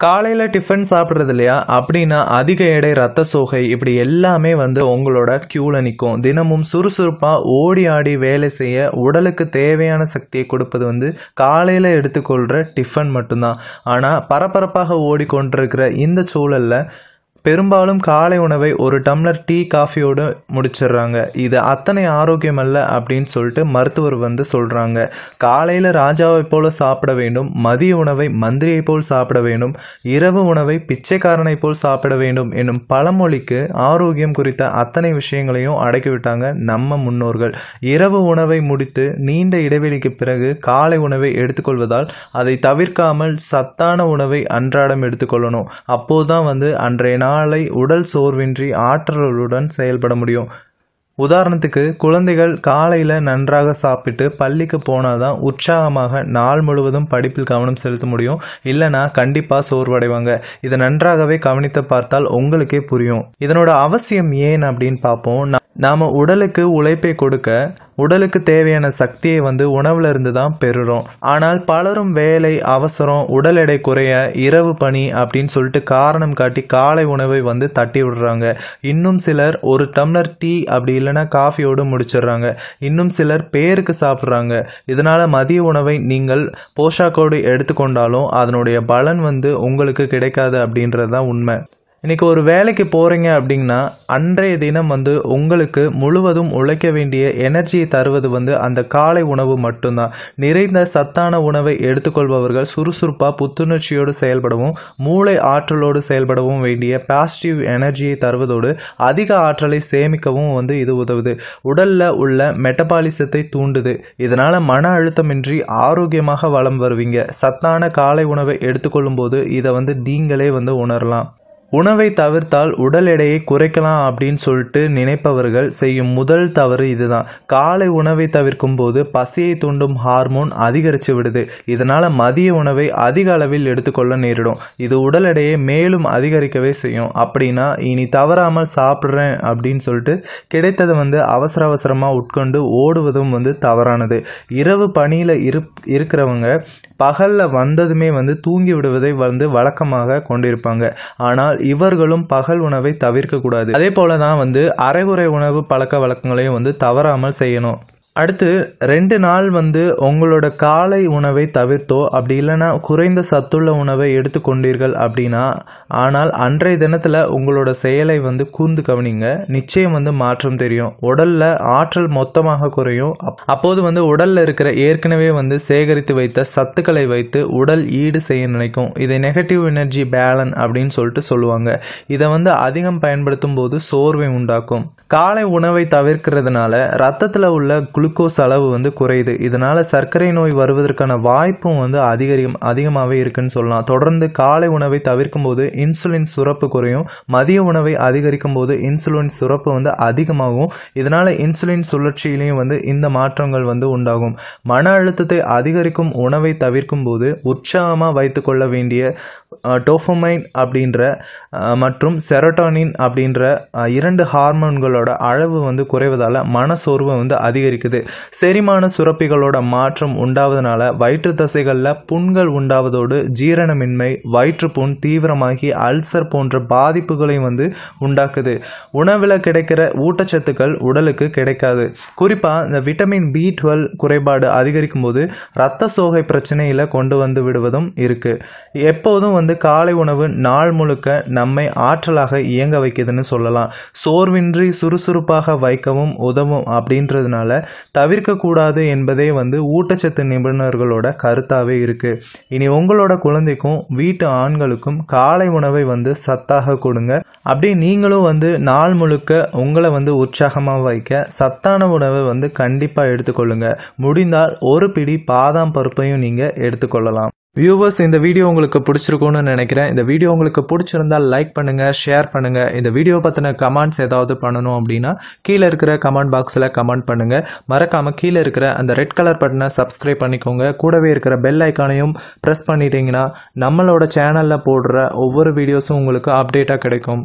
காலையில் டிஃபன் சாப்பிட்றது இல்லையா? அப்படின்னா அதிக எடை ரத்த சோகை இப்படி எல்லாமே வந்து உங்களோட க்யூவில் நிற்கும் தினமும் சுறுசுறுப்பாக ஓடி ஆடி வேலை செய்ய உடலுக்கு தேவையான சக்தியை கொடுப்பது வந்து காலையில் எடுத்துக்கொள்கிற டிஃபன் மட்டும்தான். ஆனால் பரபரப்பாக ஓடிக்கொண்டிருக்கிற இந்த சூழலில் பெரும்பாலும் காலை உணவை ஒரு டம்ளர் டீ காஃபியோடு முடிச்சிடுறாங்க இது அத்தனை ஆரோக்கியம் அல்ல அப்படின்னு சொல்லிட்டு மருத்துவர் வந்து சொல்கிறாங்க காலையில் ராஜாவை போல் சாப்பிட வேண்டும் மதிய உணவை மந்திரியை போல் சாப்பிட வேண்டும் இரவு உணவை பிச்சைக்காரனை போல் சாப்பிட வேண்டும் என்னும் பழமொழிக்கு ஆரோக்கியம் குறித்த அத்தனை விஷயங்களையும் அடக்கிவிட்டாங்க நம்ம முன்னோர்கள். இரவு உணவை முடித்து நீண்ட இடைவெளிக்கு பிறகு காலை உணவை எடுத்துக்கொள்வதால் அதை தவிர்க்காமல் சத்தான உணவை அன்றாடம் எடுத்துக்கொள்ளணும். அப்போதுதான் வந்து அன்றைய நாளை உடல் சோர்வின்றி ஆற்றலுடன் செயல்பட முடியும். உதாரணத்துக்கு குழந்தைகள் காலையில் நன்றாக சாப்பிட்டு பள்ளிக்கு போனால் தான் உற்சாகமாக நாள் முழுவதும் படிப்பில் கவனம் செலுத்த முடியும். இல்லைனா கண்டிப்பாக சோர்வடைவாங்க. இதை நன்றாகவே கவனித்து பார்த்தால் உங்களுக்கே புரியும். இதனோட அவசியம் ஏன் அப்படின்னு பார்ப்போம். நாம் உடலுக்கு உழைப்பை கொடுக்க உடலுக்கு தேவையான சக்தியை வந்து உணவுல இருந்து தான் பெறுறோம். ஆனால் பலரும் வேலை அவசரம் உடல் எடை குறைய இரவு பணி அப்படின்னு சொல்லிட்டு காரணம் காட்டி காலை உணவை வந்து தட்டி விடுறாங்க. இன்னும் சிலர் ஒரு டம்ளர் டீ அப்படி இல்லைனா காஃபியோடு முடிச்சிடுறாங்க. இன்னும் சிலர் பேருக்கு சாப்பிட்றாங்க. இதனால மதிய உணவை நீங்கள் போஷாக்கோடு எடுத்துக்கொண்டாலும் அதனுடைய பலன் வந்து உங்களுக்கு கிடைக்காது அப்படின்றது தான் உண்மை. இன்றைக்கி ஒரு வேலைக்கு போகிறீங்க அப்படின்னா அன்றைய தினம் வந்து உங்களுக்கு முழுவதும் உழைக்க வேண்டிய எனர்ஜியை தருவது வந்து அந்த காலை உணவு மட்டும்தான். நிறைந்த சத்தான உணவை எடுத்துக்கொள்பவர்கள் சுறுசுறுப்பாக புத்துணர்ச்சியோடு செயல்படவும் மூளை ஆற்றலோடு செயல்படவும் வேண்டிய பாசிட்டிவ் எனர்ஜியை தருவதோடு அதிக ஆற்றலை சேமிக்கவும் வந்து இது உதவுது. உடலில் உள்ள மெட்டபாலிசத்தை தூண்டுது. இதனால் மன அழுத்தமின்றி ஆரோக்கியமாக வளம் வருவீங்க. சத்தான காலை உணவை எடுத்துக்கொள்ளும் போது இதை வந்து நீங்களே வந்து உணரலாம். உணவை தவிர்த்தால் உடல் எடையை குறைக்கலாம் அப்படின்னு சொல்லிட்டு நினைப்பவர்கள் செய்யும் முதல் தவறு இதுதான். காலை உணவை தவிர்க்கும் போது பசியை தூண்டும் ஹார்மோன் அதிகரித்து விடுது. இதனால் மதிய உணவை அதிக அளவில் எடுத்துக்கொள்ள நேரிடும். இது உடல் எடையை மேலும் அதிகரிக்கவே செய்யும். அப்படின்னா இனி தவறாமல் சாப்பிட்றேன் அப்படின்னு சொல்லிட்டு கிடைத்ததை வந்து அவசர அவசரமாக உட்கொண்டு ஓடுவதும் வந்து தவறானது. இரவு பணியில் இருப் இருக்கிறவங்க பகலில் வந்ததுமே வந்து தூங்கி விடுவதை வந்து வழக்கமாக கொண்டிருப்பாங்க. ஆனால் இவர்களும் பகல் உணவை தவிர்க்கக்கூடாது. அதே போல தான் வந்து அரைகுறை உணவு பழக்க வழக்கங்களையும் வந்து தவறாமல் செய்யணும். அடுத்து ரெண்டு நாள் வந்து உங்களோட காலை உணவை தவிர்த்தோ அப்படி இல்லைன்னா குறைந்த சத்துள்ள உணவை எடுத்துக்கொண்டீர்கள் அப்படின்னா ஆனால் அன்றைய தினத்தில் உங்களோட செயலை வந்து கூர்ந்து கவனிங்க. நிச்சயம் வந்து மாற்றம் தெரியும். உடலில் ஆற்றல் மொத்தமாக குறையும். அப்போது வந்து உடலில் இருக்கிற ஏற்கனவே வந்து சேகரித்து வைத்த சத்துக்களை வைத்து உடல் ஈடு செய்ய நினைக்கும். இதை நெகட்டிவ் எனர்ஜி பேலன் அப்படின்னு சொல்லிட்டு சொல்லுவாங்க. இதை வந்து அதிகம் பயன்படுத்தும் போது சோர்வை உண்டாக்கும். காலை உணவை தவிர்க்கிறதுனால ரத்தத்தில் உள்ள குளுக்கோஸ் அளவு வந்து குறையுது. இதனால் சர்க்கரை நோய் வருவதற்கான வாய்ப்பும் வந்து அதிகரிக்கும் அதிகமாகவே இருக்குன்னு சொல்லலாம். தொடர்ந்து காலை உணவை தவிர்க்கும் போது இன்சுலின் சுரப்பு குறையும். மதிய உணவை அதிகரிக்கும் போது இன்சுலின் சுரப்பு வந்து அதிகமாகும். இதனால் இன்சுலின் சுழற்சியிலையும் வந்து இந்த மாற்றங்கள் வந்து உண்டாகும். மன அழுத்தத்தை அதிகரிக்கும் உணவை தவிர்க்கும் போது உற்சாகமாக வைத்துக்கொள்ள வேண்டிய டோஃபமைன் அப்படின்ற மற்றும் செரட்டோனின் அப்படின்ற இரண்டு ஹார்மோன்களோட அளவு வந்து குறைவதால் மனசோர்வு வந்து அதிகரிக்குது. செரிமான சுரப்பிகளோட மாற்றம் உண்டாவதனால வயிற்று தசைகளில் புண்கள் உண்டாவதோடு ஜீரணமின்மை வயிற்றுப்புண் தீவிரமாகி அல்சர் போன்ற பாதிப்புகளையும் வந்து உண்டாக்குது. உணவில் கிடைக்கிற ஊட்டச்சத்துக்கள் உடலுக்கு கிடைக்காது. குறிப்பாக இந்த விட்டமின் பி டுவெல் குறைபாடு அதிகரிக்கும் போது இரத்த சோகை பிரச்சனையில் கொண்டு வந்து விடுவதும் இருக்குது எப்போதும் வந்து காலை உணவு நாள் முழுக்க நம்மை ஆற்றலாக இயங்க வைக்குதுன்னு சொல்லலாம். சோர்வின்றி சுறுசுறுப்பாக வைக்கவும் உதவும் அப்படின்றதுனால தவிர்க்கக்கூடாது என்பதே வந்து ஊட்டச்சத்து நிபுணர்களோட கருத்தாவே இருக்கு. இனி உங்களோட குழந்தைக்கும் வீட்டு ஆண்களுக்கும் காலை உணவை வந்து சத்தாக கொடுங்க. அப்படியே நீங்களும் வந்து நாள் முழுக்க உங்களை வந்து உற்சாகமாக வைக்க சத்தான உணவை வந்து கண்டிப்பாக எடுத்துக்கொள்ளுங்க. முடிந்தால் ஒரு பிடி பாதாம் பருப்பையும் நீங்கள் எடுத்துக்கொள்ளலாம். வியூவர்ஸ் இந்த வீடியோ உங்களுக்கு பிடிச்சிருக்கும்னு நினைக்கிறேன். இந்த வீடியோ உங்களுக்கு பிடிச்சிருந்தால் லைக் பண்ணுங்க ஷேர் பண்ணுங்க. இந்த வீடியோ பற்றின கமெண்ட்ஸ் ஏதாவது பண்ணணும் அப்படின்னா கீழே இருக்கிற கமெண்ட் பாக்ஸில் கமெண்ட் பண்ணுங்க. மறக்காம கீழே இருக்கிற அந்த ரெட் கலர் பட்டனை சப்ஸ்கிரைப் பண்ணிக்கோங்க. கூடவே இருக்கிற பெல் ஐக்கானையும் ப்ரெஸ் பண்ணிட்டீங்கன்னா நம்மளோட சேனலில் போடுற ஒவ்வொரு வீடியோஸும் உங்களுக்கு அப்டேட்டாக கிடைக்கும்.